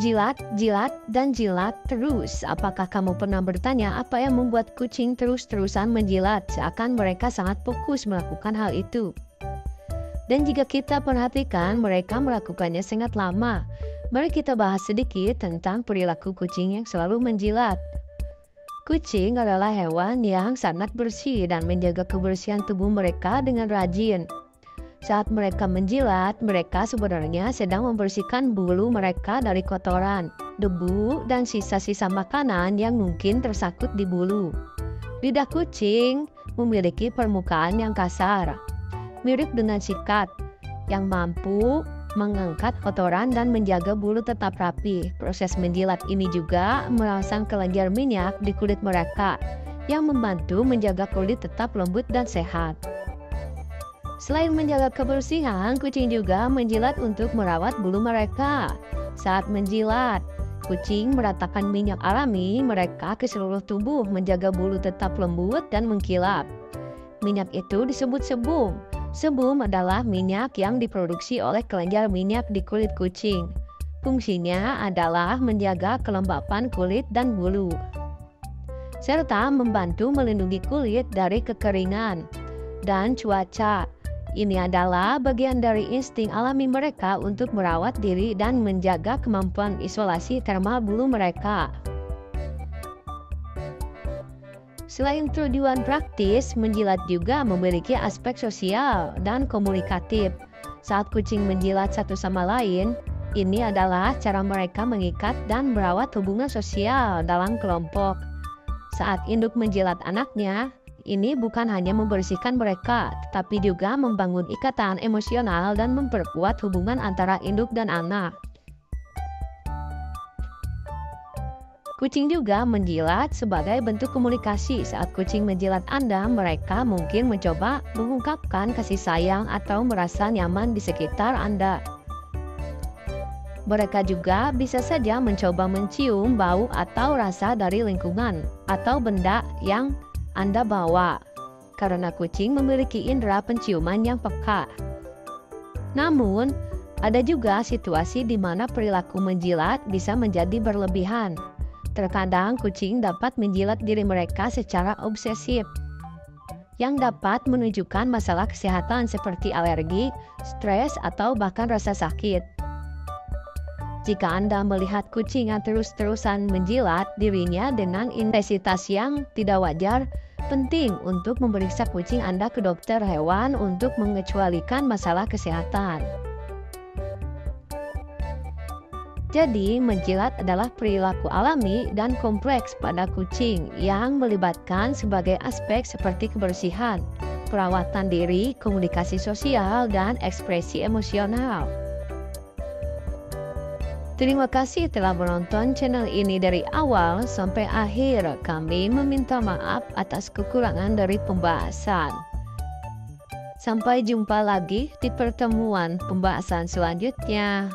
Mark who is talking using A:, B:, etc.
A: Jilat, jilat, dan jilat terus. Apakah kamu pernah bertanya apa yang membuat kucing terus-terusan menjilat seakan mereka sangat fokus melakukan hal itu? Dan jika kita perhatikan, mereka melakukannya sangat lama. Mari kita bahas sedikit tentang perilaku kucing yang selalu menjilat. Kucing adalah hewan yang sangat bersih dan menjaga kebersihan tubuh mereka dengan rajin. Saat mereka menjilat, mereka sebenarnya sedang membersihkan bulu mereka dari kotoran, debu, dan sisa-sisa makanan yang mungkin tersangkut di bulu. Lidah kucing memiliki permukaan yang kasar, mirip dengan sikat, yang mampu mengangkat kotoran dan menjaga bulu tetap rapi. Proses menjilat ini juga merangsang kelenjar minyak di kulit mereka, yang membantu menjaga kulit tetap lembut dan sehat. Selain menjaga kebersihan, kucing juga menjilat untuk merawat bulu mereka. Saat menjilat, kucing meratakan minyak alami mereka ke seluruh tubuh menjaga bulu tetap lembut dan mengkilap. Minyak itu disebut sebum. Sebum adalah minyak yang diproduksi oleh kelenjar minyak di kulit kucing. Fungsinya adalah menjaga kelembapan kulit dan bulu, serta membantu melindungi kulit dari kekeringan dan cuaca. Ini adalah bagian dari insting alami mereka untuk merawat diri dan menjaga kemampuan isolasi termal bulu mereka. Selain tujuan praktis, menjilat juga memiliki aspek sosial dan komunikatif. Saat kucing menjilat satu sama lain, ini adalah cara mereka mengikat dan merawat hubungan sosial dalam kelompok. Saat induk menjilat anaknya, ini bukan hanya membersihkan mereka, tetapi juga membangun ikatan emosional dan memperkuat hubungan antara induk dan anak. Kucing juga menjilat sebagai bentuk komunikasi. Saat kucing menjilat Anda, mereka mungkin mencoba mengungkapkan kasih sayang atau merasa nyaman di sekitar Anda. Mereka juga bisa saja mencoba mencium bau atau rasa dari lingkungan atau benda yang anda bawa, karena kucing memiliki indera penciuman yang peka. Namun, ada juga situasi di mana perilaku menjilat bisa menjadi berlebihan. Terkadang kucing dapat menjilat diri mereka secara obsesif, yang dapat menunjukkan masalah kesehatan seperti alergi, stres, atau bahkan rasa sakit. Jika Anda melihat kucing yang terus-terusan menjilat dirinya dengan intensitas yang tidak wajar, penting untuk memeriksa kucing Anda ke dokter hewan untuk mengecualikan masalah kesehatan. Jadi, menjilat adalah perilaku alami dan kompleks pada kucing yang melibatkan sebagai aspek seperti kebersihan, perawatan diri, komunikasi sosial, dan ekspresi emosional. Terima kasih telah menonton channel ini dari awal sampai akhir. Kami meminta maaf atas kekurangan dari pembahasan. Sampai jumpa lagi di pertemuan pembahasan selanjutnya.